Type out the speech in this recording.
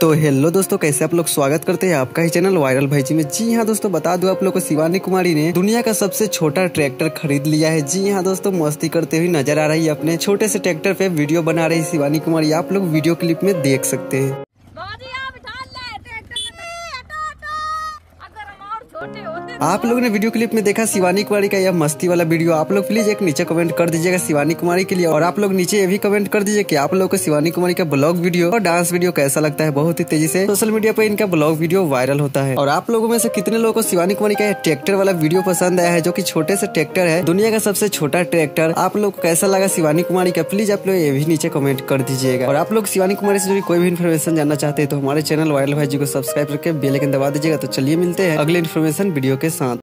तो हेलो दोस्तों, कैसे आप लोग स्वागत करते हैं आपका ही चैनल वायरल भाई जी में। जी हाँ दोस्तों, बता दो आप लोग को, शिवानी कुमारी ने दुनिया का सबसे छोटा ट्रैक्टर खरीद लिया है। जी हाँ दोस्तों, मस्ती करते हुए नज़र आ रही है अपने छोटे से ट्रैक्टर पे वीडियो बना रही शिवानी कुमारी। आप लोग वीडियो क्लिप में देख सकते हैं। आप लोग ने वीडियो क्लिप में देखा शिवानी कुमारी का यह मस्ती वाला वीडियो। आप लोग प्लीज़ एक नीचे कमेंट कर दीजिएगा शिवानी कुमारी के लिए। और आप लोग नीचे ये भी कमेंट कर दीजिए कि आप लोग को शिवानी कुमारी का ब्लॉग वीडियो और डांस वीडियो कैसा लगता है। बहुत ही तेज़ी से सोशल मीडिया पर इनका ब्लॉग वीडियो वायरल होता है। और आप लोगों में से कितने लोगों को शिवानी कुमारी का ट्रैक्टर वाला वीडियो पसंद आया है, जो की छोटे से ट्रैक्टर है, दुनिया का सबसे छोटा ट्रैक्टर आप लोग को कैसा लगा शिवानी कुमारी का? प्लीज़ आप लोग ये भी नीचे कमेंट कर दीजिएगा। और आप लोग शिवानी कुमारी से जुड़ी कोई भी इन्फॉर्मेशन जानना चाहते हैं तो हमारे चैनल वायरल भाई जी को सब्सक्राइब करके बेल दबा दीजिएगा। तो चलिए मिलते हैं अगले इन्फॉर्मेशन वीडियो के साथ।